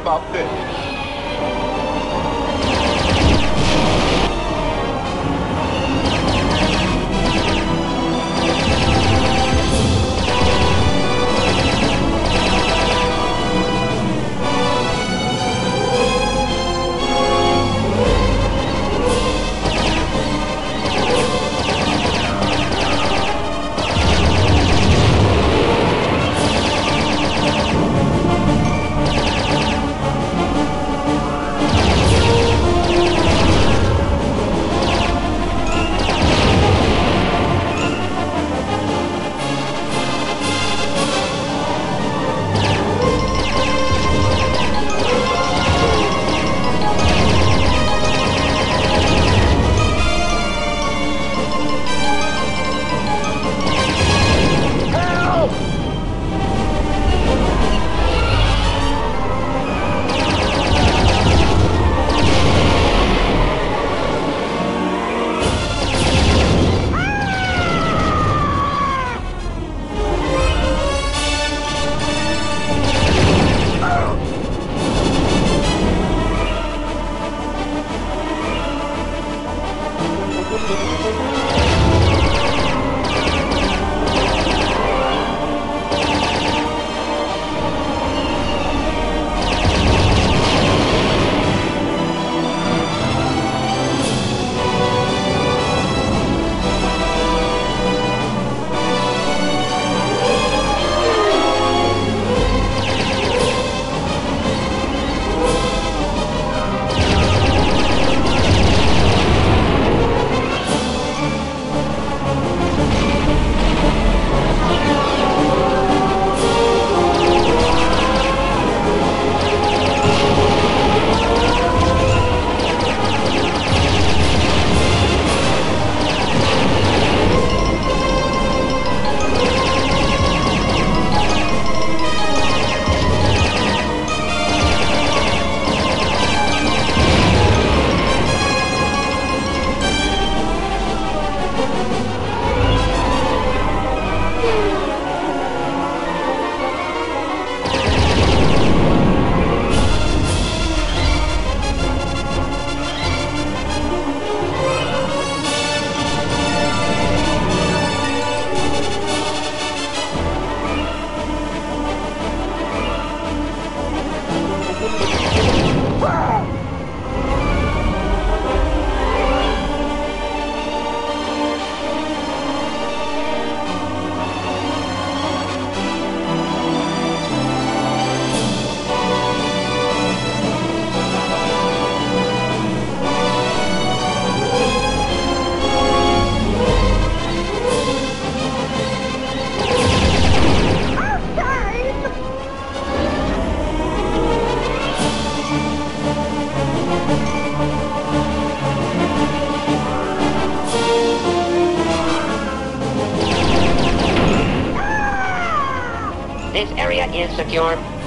about this. This area is secure.